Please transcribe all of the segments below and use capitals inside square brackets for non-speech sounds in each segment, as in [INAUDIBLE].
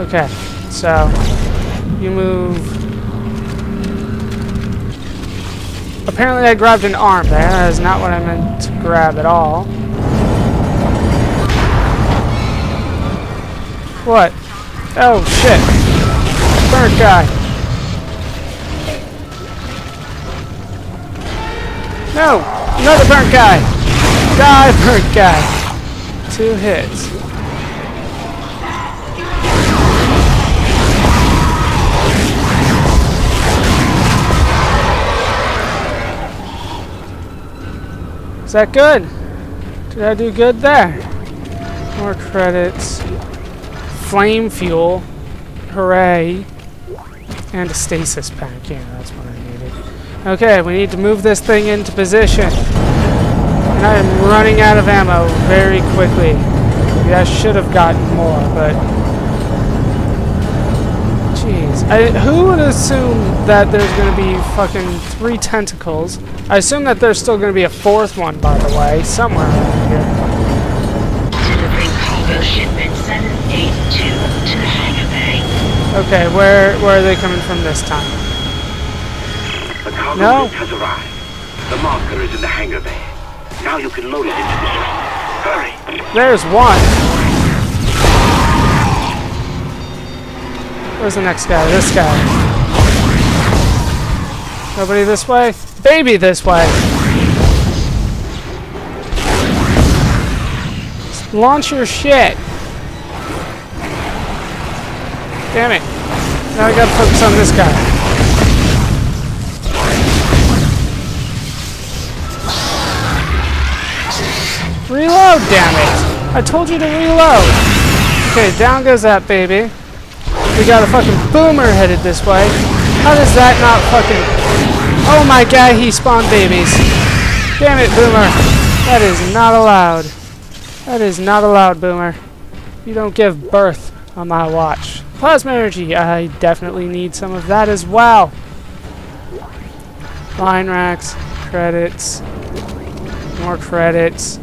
Okay, so you move. Apparently I grabbed an arm there. That is not what I meant to grab at all. What? Oh, shit. Burnt guy. No! Another burnt guy! Die, [LAUGHS] burnt guy! Two hits. Is that good? Did I do good there? More credits. Flame fuel. Hooray. And a stasis pack. Yeah, that's what I needed. Okay, we need to move this thing into position. And I am running out of ammo very quickly. Maybe I should have gotten more, but Jeez. I, who would assume that there's going to be fucking three tentacles? I assume that there's still going to be a fourth one, by the way, somewhere around here. Delivering cargo shipment 782 to the hangar bay. Okay, where where are they coming from this time? The cargo No. has arrived. The marker is in the hangar bay. Now you can load it into the ship. Hurry! There's one. Where's the next guy? This guy. Nobody this way? Baby this way. Launch your shit. Damn it. Now I gotta focus on this guy. Reload, damn it! I told you to reload! Okay, down goes that baby. We got a fucking boomer headed this way. How does that not fucking... Oh my god, he spawned babies. Damn it, boomer. That is not allowed. That is not allowed, boomer. You don't give birth on my watch. Plasma energy. I definitely need some of that as well. Line racks, credits, more credits.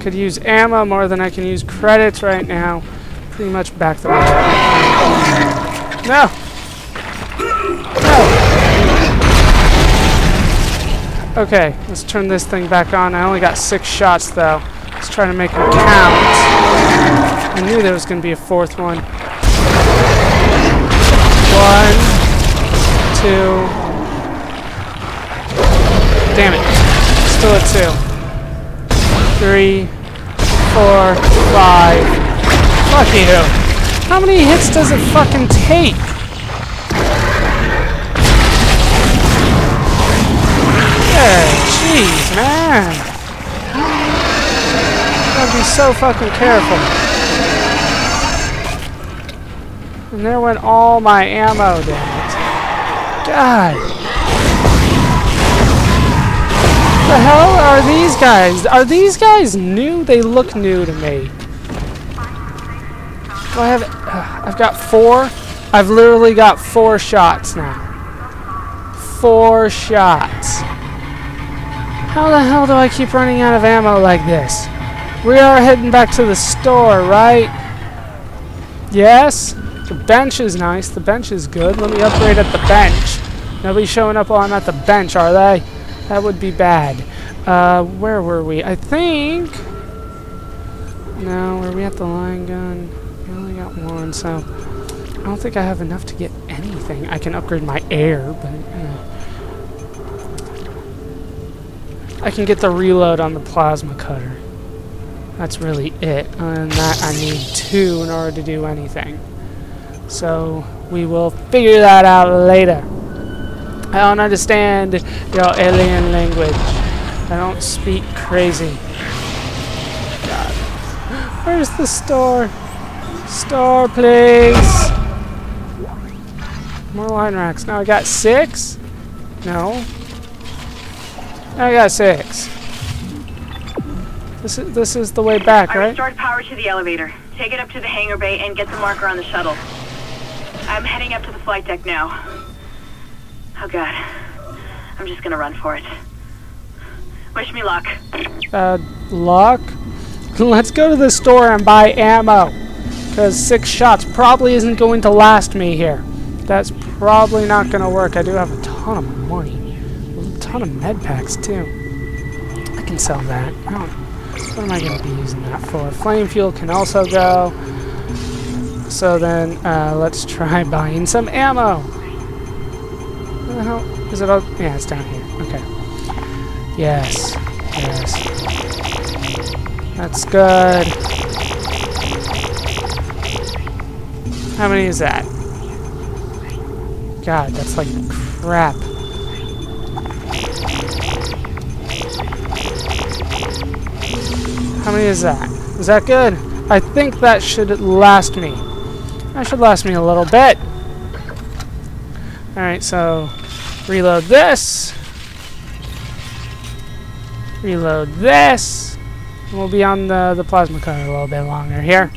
Could use ammo more than I can use credits right now. Pretty much back the way. No! Okay, let's turn this thing back on. I only got six shots though. Let's try to make them count. I knew there was going to be a fourth one. One, two. Damn it. Still at two three, four, five. Fuck you. How many hits does it fucking take? Yeah, jeez, man. Gotta be so fucking careful. And there went all my ammo, damn. God. the hell are these guys? Are these guys new? They look new to me. Do I have... Uh, I've got four. I've literally got four shots now. Four shots. How the hell do I keep running out of ammo like this? We are heading back to the store, right? Yes? The bench is nice. The bench is good. Let me upgrade at the bench. Nobody's showing up while I'm at the bench, are they? That would be bad. Uh, where were we? I think... No, were we at the line gun? We only got one, so... I don't think I have enough to get anything. I can upgrade my air, but... I can get the reload on the plasma cutter. That's really it. And that, I need two in order to do anything. So, we will figure that out later. I don't understand your alien language. I don't speak crazy. God. Where's the store? Store, please. More line racks. Now I got six? No. I got six. This is this is the way back, I right? restored power to the elevator. Take it up to the hangar bay and get the marker on the shuttle. I'm heading up to the flight deck now. Oh god. I'm just gonna run for it. Wish me luck. Uh, luck? [LAUGHS] Let's go to the store and buy ammo. Because six shots probably isn't going to last me here. That's probably not going to work. I do have a ton of money. Ton of med packs, too. I can sell that. Don't, what am I going to be using that for? Flame fuel can also go. So then, uh, let's try [LAUGHS] buying some ammo. Where the hell? Is it all? Yeah, it's down here. Okay. Yes. Yes. That's good. How many is that? God, that's like crap. How many is that? Is that good? I think that should last me. That should last me a little bit. Alright, so reload this. Reload this. We'll be on the, the plasma cutter a little bit longer here.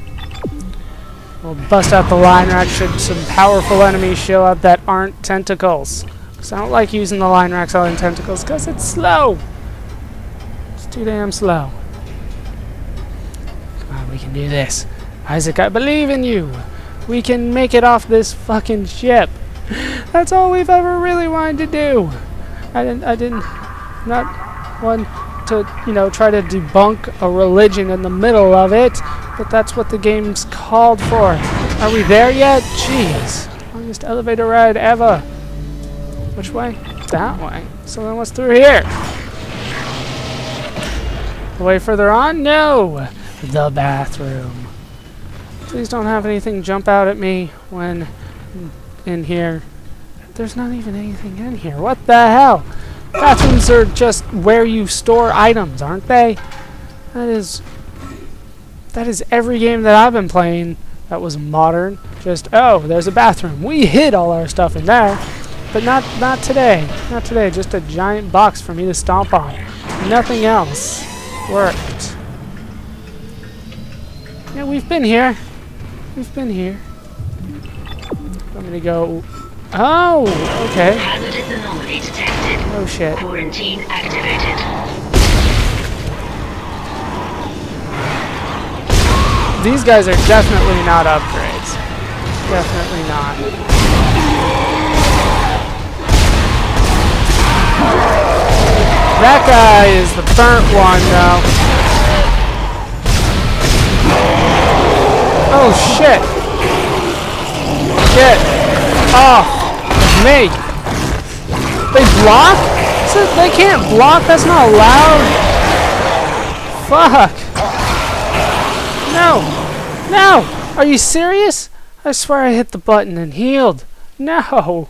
We'll bust out the line rack should some powerful enemies show up that aren't tentacles. Because I don't like using the line racks on tentacles because it's slow. It's too damn slow. We can do this. Isaac, I believe in you. We can make it off this fucking ship. [LAUGHS] That's all we've ever really wanted to do. I didn't, I didn't, not want to, you know, try to debunk a religion in the middle of it, but that's what the game's called for. Are we there yet? Jeez. Longest elevator ride ever. Which way? That way. So then what's through here? Way further on? No! The bathroom. Please don't have anything jump out at me when in here. There's not even anything in here. What the hell? Bathrooms are just where you store items, aren't they? That is... That is every game that I've been playing that was modern. Just, oh, there's a bathroom. We hid all our stuff in there. But not, not today. Not today. Just a giant box for me to stomp on. Nothing else worked. Yeah, we've been here. We've been here. I'm gonna go... Oh, okay. Hazardous anomaly detected. Oh shit. Quarantine activated. These guys are definitely not upgrades. Definitely not. That guy is the burnt one, though. Oh shit! Get Oh, me! They block? They can't block? That's not allowed. Fuck! No! No! Are you serious? I swear I hit the button and healed. No!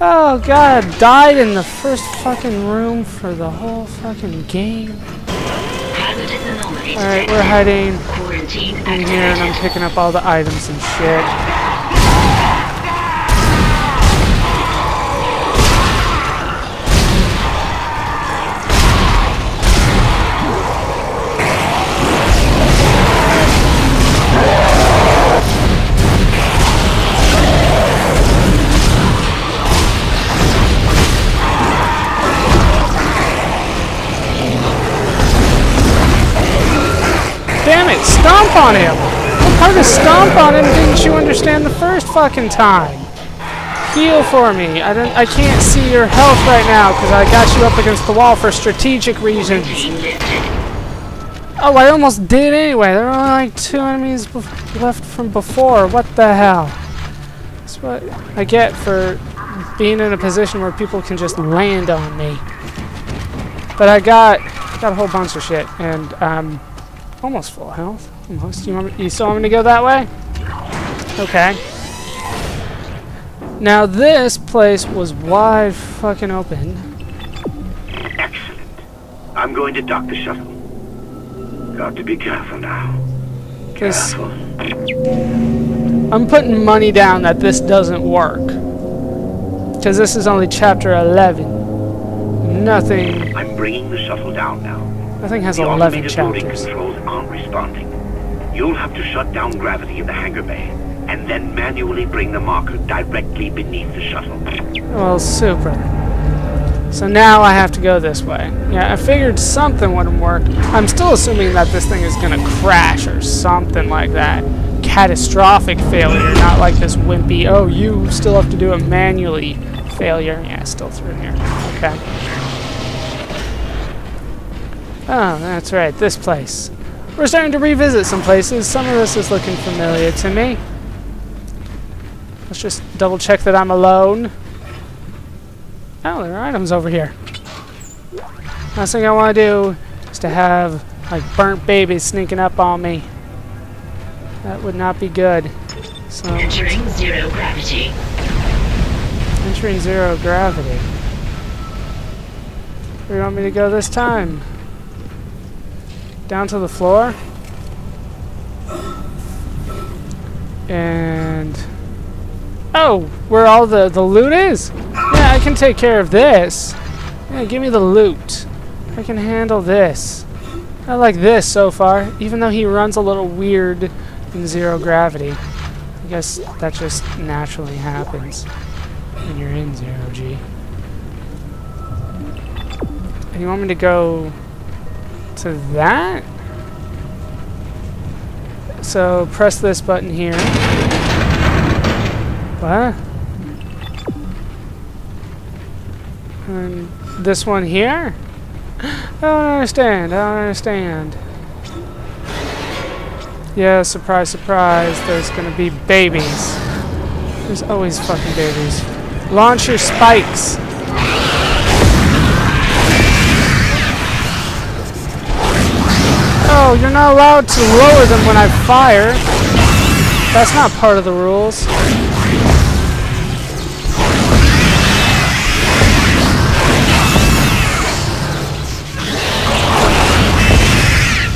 Oh god, died in the first fucking room for the whole fucking game. Alright, we're hiding In here and I'm picking up all the items and shit. Stomp on him! What part of stomp on him didn't you understand the first fucking time? Heal for me. I don't I can't see your health right now because I got you up against the wall for strategic reasons. Oh, I almost did anyway. There were only like two enemies left from before. What the hell? That's what I get for being in a position where people can just land on me. But I got got a whole bunch of shit, and um, almost full health. Almost. You want me, you still want me to go that way? Okay. Now this place was wide fucking open. Excellent. I'm going to dock the shuttle. Got to be careful now. Careful. I'm putting money down that this doesn't work. Because this is only chapter 11. Nothing, I'm bringing the shuttle down now. nothing has The 11 automated loading chapters. controls aren't responding. You'll have to shut down gravity in the hangar bay, and then manually bring the marker directly beneath the shuttle. Well, super. So now I have to go this way. Yeah, I figured something wouldn't work. I'm still assuming that this thing is gonna crash or something like that. catastrophic failure, not like this wimpy, oh, you still have to do it manually failure. Yeah, still through here. Okay. Oh, that's right, this place. We're starting to revisit some places. Some of this is looking familiar to me. Let's just double check that I'm alone. Oh, there are items over here. Last thing I want to do is to have, like, burnt babies sneaking up on me. That would not be good. So, Entering zero gravity. entering zero gravity. Where do you want me to go this time? Down to the floor? And... Oh! Where all the, the loot is? Yeah, I can take care of this. Yeah, give me the loot. I can handle this. I like this so far, even though he runs a little weird in zero gravity. I guess that just naturally happens when you're in zero G. And you want me to go to that? So press this button here. What? And this one here? I don't understand. I don't understand. Yeah, surprise, surprise. There's gonna be babies. There's always fucking babies. Launch your spikes. Oh, you're not allowed to lower them when I fire. That's not part of the rules.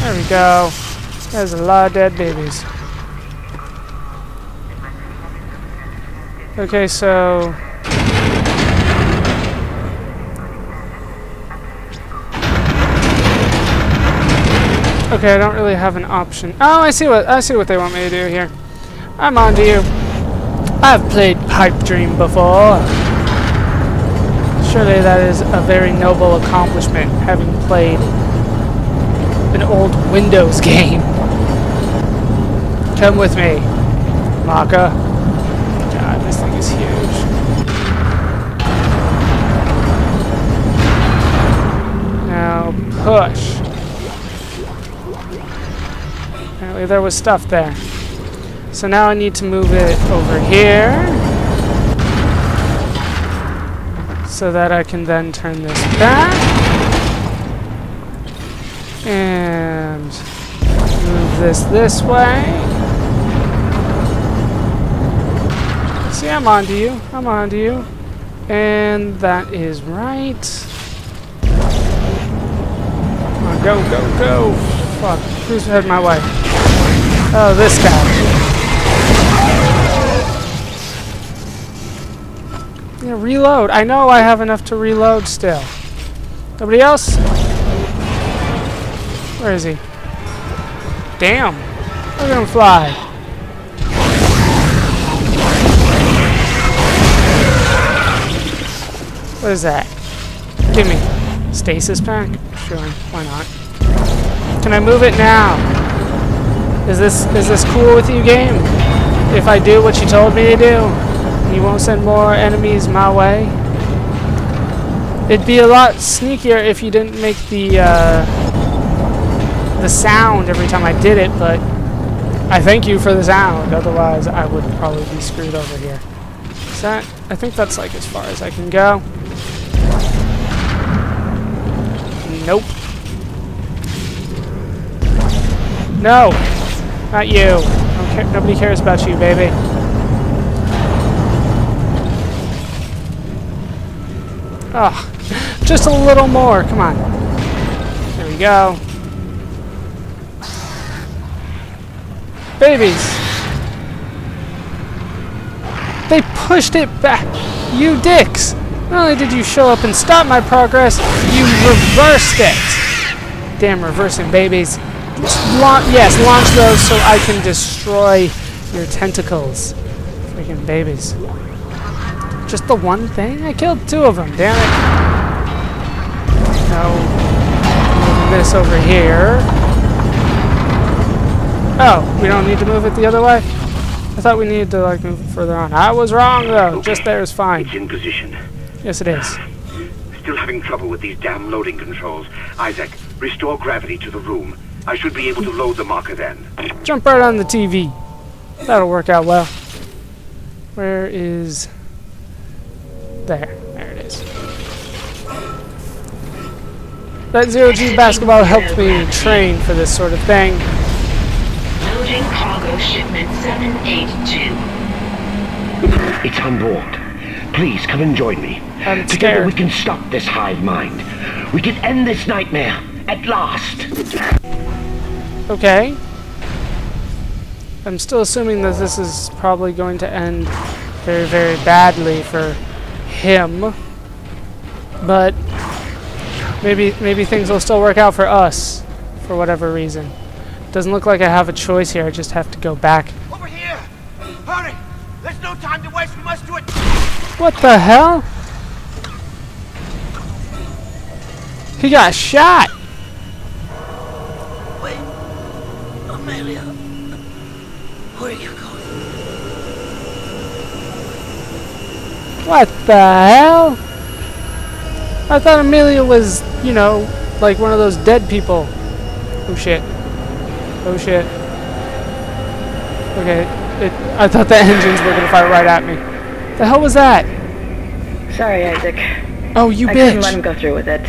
There we go. There's a lot of dead babies. Okay, so Okay, I don't really have an option. Oh, I see what I see what they want me to do here. I'm on to you. I've played Pipe Dream before. Surely that is a very noble accomplishment, having played an old Windows [LAUGHS] game. Come with me, Maka. God, this thing is huge. Now push. Apparently there was stuff there. So now I need to move it over here. So that I can then turn this back. And move this this way. See, I'm onto you. I'm onto you. And that is right. Come on, go, go, go. Fuck. Who's heading my way? Oh, this guy. Yeah, reload. I know I have enough to reload still. Nobody else? Where is he? Damn. Look at him fly. What is that? Give me. Stasis pack? Sure, why not? Can I move it now? Is this is this cool with you, game? If I do what you told me to do, you won't send more enemies my way. It'd be a lot sneakier if you didn't make the uh, the sound every time I did it, but I thank you for the sound. Otherwise, I would probably be screwed over here. Is that? I think that's like as far as I can go. Nope. No! Not you. Care, nobody cares about you, baby. Oh, just a little more. Come on. There we go. Babies. They pushed it back. You dicks. Not only did you show up and stop my progress, you reversed it. Damn reversing babies. La yes, launch those so I can destroy your tentacles. Freaking babies. Just the one thing? I killed two of them, damn it. No. Moving this over here. Oh, we don't need to move it the other way? I thought we needed to like move it further on. I was wrong though. Just there is fine. It's in position. Yes, it is. Still having trouble with these damn loading controls. Isaac, restore gravity to the room. I should be able to load the marker then. Jump right on the TV. That'll work out well. Where is... There. There it is. That zero-G basketball helped me train for this sort of thing. Loading cargo shipment 782. It's on board. Please come and join me. I'm Together scared. we can stop this hive mind. We can end this nightmare at last. Okay. I'm still assuming that this is probably going to end very, very badly for him. But maybe maybe things will still work out for us for whatever reason. Doesn't look like I have a choice here. I just have to go back. Over here! Hurry! There's no time to waste. We must do it. What the hell? He got shot. Wait, Amelia, where are you going? What the hell? I thought Amelia was, you know, like one of those dead people. Oh shit. Oh shit. Okay, it, I thought the [LAUGHS] engines were gonna fire right at me. The hell was that? Sorry, Isaac. Oh, you I couldn't let him go through with it.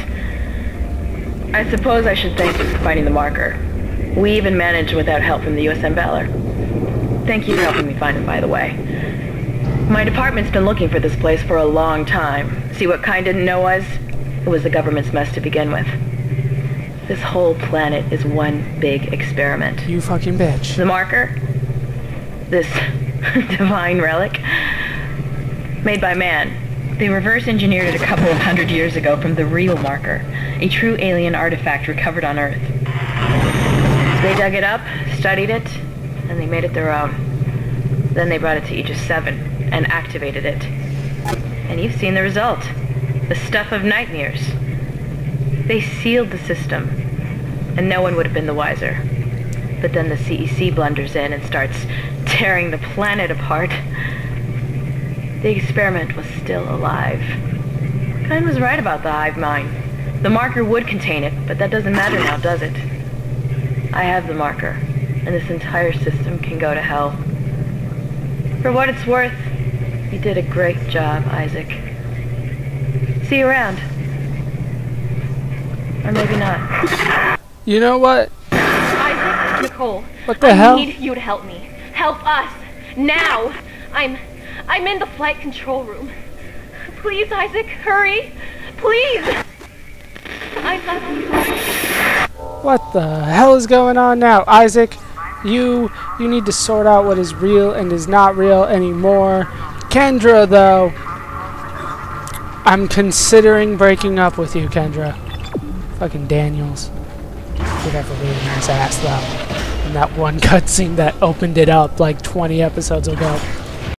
I suppose I should thank you for finding the marker. We even managed without help from the USM Valor. Thank you for helping me find him, by the way. My department's been looking for this place for a long time. See what Kyne didn't know was? It was the government's mess to begin with. This whole planet is one big experiment. You fucking bitch. The marker, this [LAUGHS] divine relic, made by man. They reverse engineered it a couple of hundred years ago from the real marker, a true alien artifact recovered on Earth. They dug it up, studied it, and they made it their own. Then they brought it to Aegis 7 and activated it. And you've seen the result. The stuff of nightmares. They sealed the system, and no one would have been the wiser. But then the CEC blunders in and starts [LAUGHS] tearing the planet apart. The experiment was still alive. Kyne was right about the hive mind. The marker would contain it, but that doesn't matter now, does it? I have the marker, and this entire system can go to hell. For what it's worth, you did a great job, Isaac. See you around. Or maybe not. You know what? Isaac, Nicole. What the I hell? need you to help me. Help us. Now. I'm I'm in the flight control room. Please, Isaac, hurry. Please. I love you. What the hell is going on now? Isaac, you you need to sort out what is real and is not real anymore. Kendra, though, I'm considering breaking up with you, Kendra. Fucking Daniels. Did have a really nice ass, though. And that one [LAUGHS] cutscene that opened it up like 20 episodes ago.